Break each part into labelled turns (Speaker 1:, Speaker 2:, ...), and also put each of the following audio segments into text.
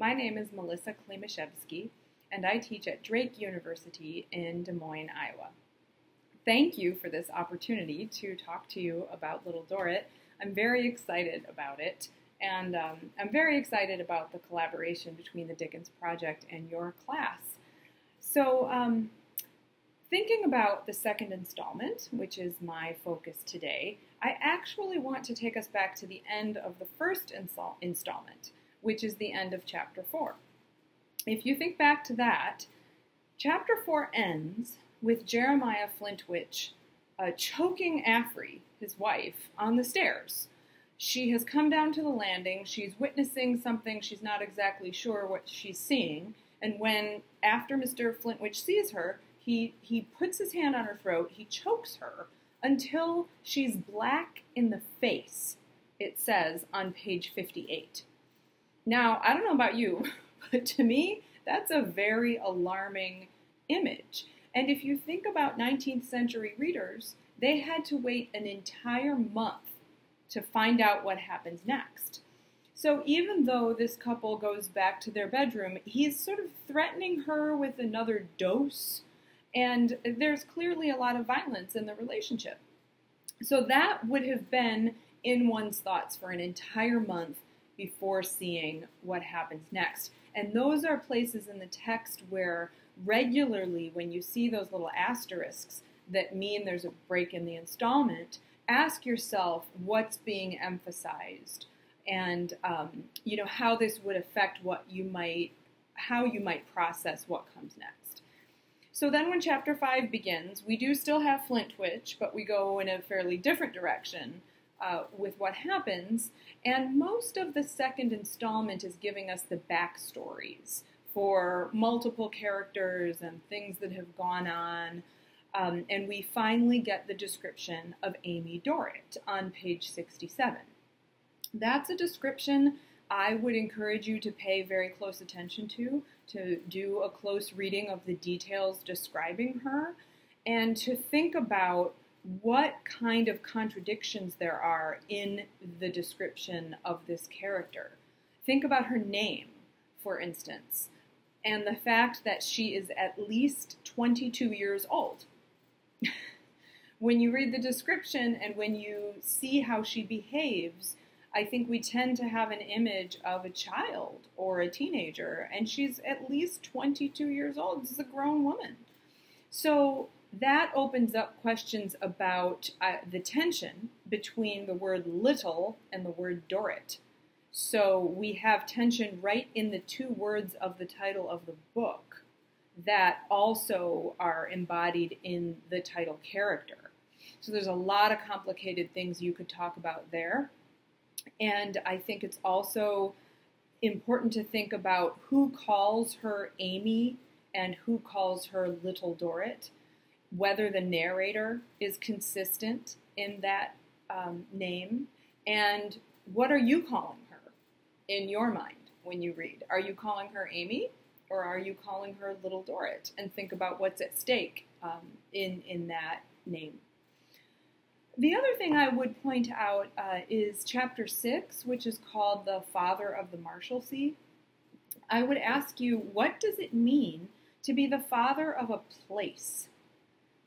Speaker 1: My name is Melisa Klimaszewski, and I teach at Drake University in Des Moines, Iowa. Thank you for this opportunity to talk to you about Little Dorrit. I'm very excited about it, and um, I'm very excited about the collaboration between the Dickens Project and your class. So, um, thinking about the second installment, which is my focus today, I actually want to take us back to the end of the first install installment which is the end of chapter 4. If you think back to that, chapter 4 ends with Jeremiah Flintwinch uh, choking Affery, his wife, on the stairs. She has come down to the landing. She's witnessing something she's not exactly sure what she's seeing. And when, after Mr. Flintwinch sees her, he, he puts his hand on her throat, he chokes her until she's black in the face, it says on page 58. Now, I don't know about you, but to me, that's a very alarming image. And if you think about 19th century readers, they had to wait an entire month to find out what happens next. So even though this couple goes back to their bedroom, he's sort of threatening her with another dose, and there's clearly a lot of violence in the relationship. So that would have been in one's thoughts for an entire month before seeing what happens next. And those are places in the text where regularly, when you see those little asterisks that mean there's a break in the installment, ask yourself what's being emphasized and um, you know how this would affect what you might how you might process what comes next so then when chapter 5 begins we do still have flintwinch but we go in a fairly different direction uh, with what happens. And most of the second installment is giving us the backstories for multiple characters and things that have gone on. Um, and we finally get the description of Amy Dorrit on page 67. That's a description I would encourage you to pay very close attention to, to do a close reading of the details describing her, and to think about what kind of contradictions there are in the description of this character. Think about her name, for instance, and the fact that she is at least 22 years old. when you read the description and when you see how she behaves, I think we tend to have an image of a child or a teenager, and she's at least 22 years old. This is a grown woman. So that opens up questions about uh, the tension between the word little and the word Dorrit. So we have tension right in the two words of the title of the book that also are embodied in the title character. So there's a lot of complicated things you could talk about there. And I think it's also important to think about who calls her Amy and who calls her Little Dorrit whether the narrator is consistent in that um, name, and what are you calling her in your mind when you read? Are you calling her Amy, or are you calling her Little Dorrit? And think about what's at stake um, in in that name. The other thing I would point out uh, is chapter six, which is called "The Father of the Marshalsea." I would ask you, what does it mean to be the father of a place?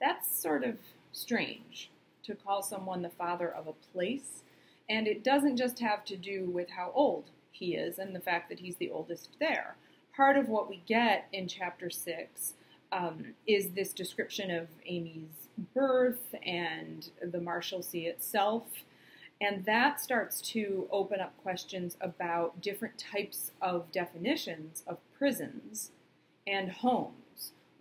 Speaker 1: That's sort of strange to call someone the father of a place. And it doesn't just have to do with how old he is and the fact that he's the oldest there. Part of what we get in chapter six um, is this description of Amy's birth and the Marshalsea itself. And that starts to open up questions about different types of definitions of prisons and homes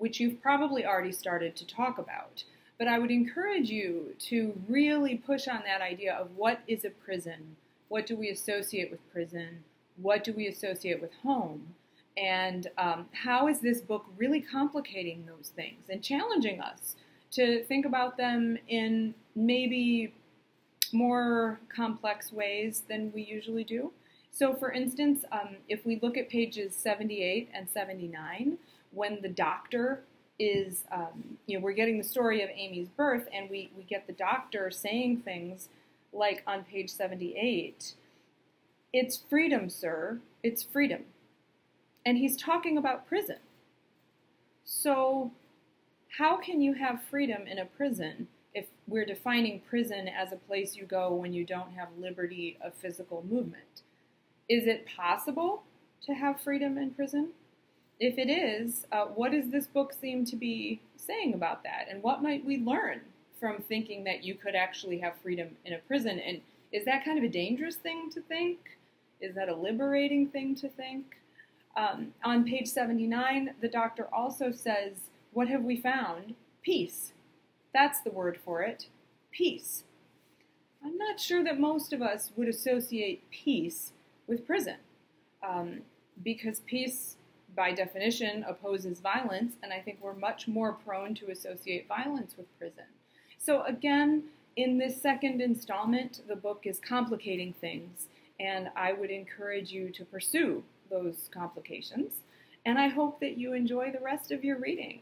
Speaker 1: which you've probably already started to talk about. But I would encourage you to really push on that idea of what is a prison? What do we associate with prison? What do we associate with home? And um, how is this book really complicating those things and challenging us to think about them in maybe more complex ways than we usually do? So, for instance, um, if we look at pages 78 and 79, when the doctor is, um, you know, we're getting the story of Amy's birth, and we, we get the doctor saying things like on page 78 It's freedom, sir. It's freedom. and he's talking about prison. So, how can you have freedom in a prison if we're defining prison as a place you go when you don't have liberty of physical movement? Is it possible to have freedom in prison? If it is, uh, what does this book seem to be saying about that? And what might we learn from thinking that you could actually have freedom in a prison? And is that kind of a dangerous thing to think? Is that a liberating thing to think? Um, on page 79, the doctor also says, What have we found? Peace. That's the word for it. Peace. I'm not sure that most of us would associate peace with prison um, because peace, by definition, opposes violence, and I think we're much more prone to associate violence with prison. So, again, in this second installment, the book is complicating things, and I would encourage you to pursue those complications. And I hope that you enjoy the rest of your reading.